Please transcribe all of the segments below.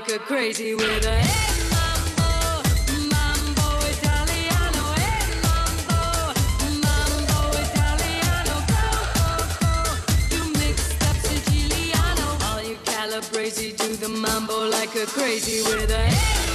like a crazy with a hey mambo, mambo Italiano, hey mambo, mambo Italiano, go go go. You mixed up Siciliano, all you Calabrese do the mambo like a crazy with a hey.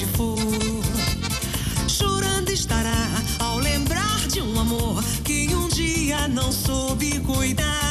longe for. Chorando estará ao lembrar de um amor que um dia não soube cuidar.